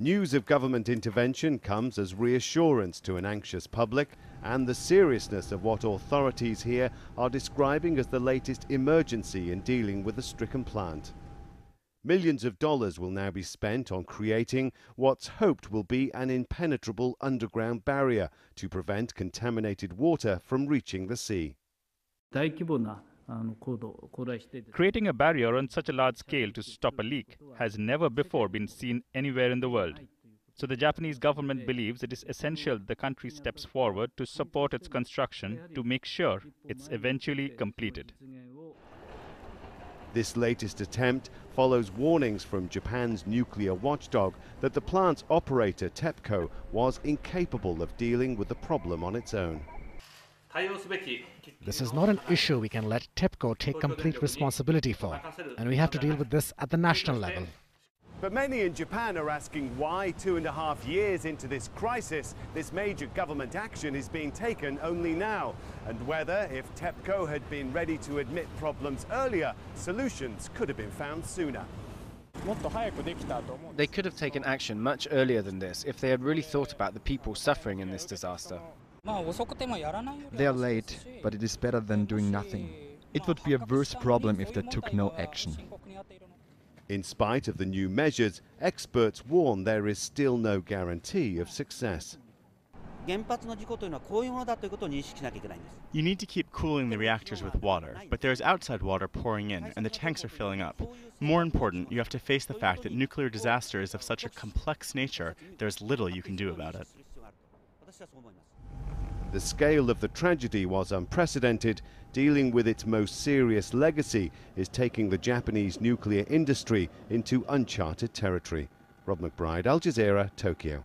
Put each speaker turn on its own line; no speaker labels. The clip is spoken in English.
News of government intervention comes as reassurance to an anxious public and the seriousness of what authorities here are describing as the latest emergency in dealing with the stricken plant. Millions of dollars will now be spent on creating what's hoped will be an impenetrable underground barrier to prevent contaminated water from reaching the sea.
Creating a barrier on such a large scale to stop a leak has never before been seen anywhere in the world. So the Japanese government believes it is essential the country steps forward to support its construction to make sure it's eventually completed.
This latest attempt follows warnings from Japan's nuclear watchdog that the plant's operator, TEPCO, was incapable of dealing with the problem on its own.
This is not an issue we can let TEPCO take complete responsibility for, and we have to deal with this at the national level.
But many in Japan are asking why, two and a half years into this crisis, this major government action is being taken only now, and whether, if TEPCO had been ready to admit problems earlier, solutions could have been found sooner.
They could have taken action much earlier than this if they had really thought about the people suffering in this disaster.
They are late, but it is better than doing nothing. It would be a worse problem if they took no action.
In spite of the new measures, experts warn there is still no guarantee of success.
You
need to keep cooling the reactors with water, but there is outside water pouring in, and the tanks are filling up. More important, you have to face the fact that nuclear disaster is of such a complex nature, there is little you can do about it.
The scale of the tragedy was unprecedented. Dealing with its most serious legacy is taking the Japanese nuclear industry into uncharted territory. Rob McBride, Al Jazeera, Tokyo.